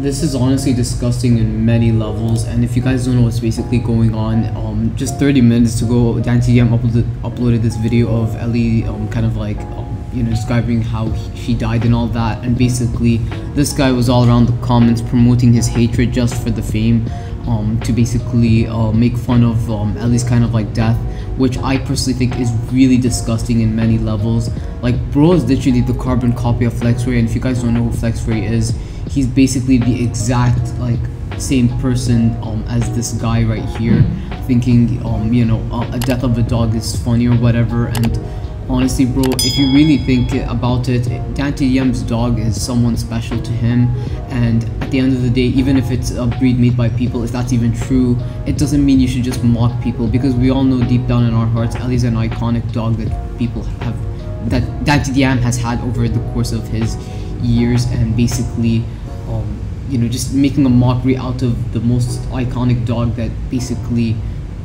this is honestly disgusting in many levels and if you guys don't know what's basically going on um just 30 minutes ago DanTDM uploaded, uploaded this video of Ellie um kind of like um, you know describing how he, she died and all that and basically this guy was all around the comments promoting his hatred just for the fame um to basically uh, make fun of um, Ellie's kind of like death which I personally think is really disgusting in many levels. Like bro is literally the carbon copy of Flexwery and if you guys don't know who Flexwery is he's basically the exact like same person um as this guy right here thinking um you know a death of a dog is funny or whatever. And honestly bro if you really think about it DanTDM's dog is someone special to him. And at the end of the day even if it's a breed made by people if that's even true it doesn't mean you should just mock people. Because we all know deep down in our hearts Ellie's an iconic dog that people have that DanTDM has had over the course of his years. And basically you know just making a mockery out of the most iconic dog that basically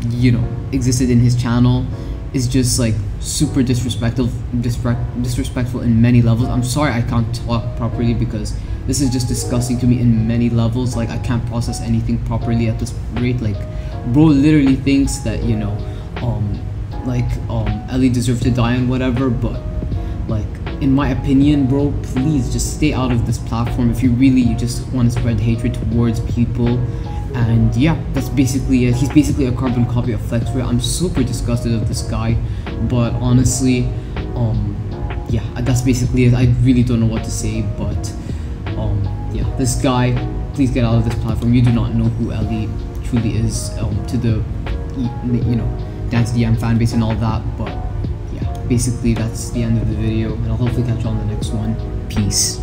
you know existed in his channel is just like super disrespectful disrespectful in many levels. I'm sorry i can't talk properly because this is just disgusting to me in many levels. Like i can't process anything properly at this rate. Like bro literally thinks that you know um like um ellie deserved to die and whatever but in my opinion bro please just stay out of this platform. If you really just want to spread hatred towards people. And yeah that's basically it. He's basically a carbon copy of Flexwery i'm super disgusted of this guy. But honestly um yeah that's basically it. I really don't know what to say but um yeah this guy please get out of this platform. You do not know who ellie truly is um to the you know DanTDM fan base and all that but basically that's the end of the video and i'll hopefully catch you on the next one. Peace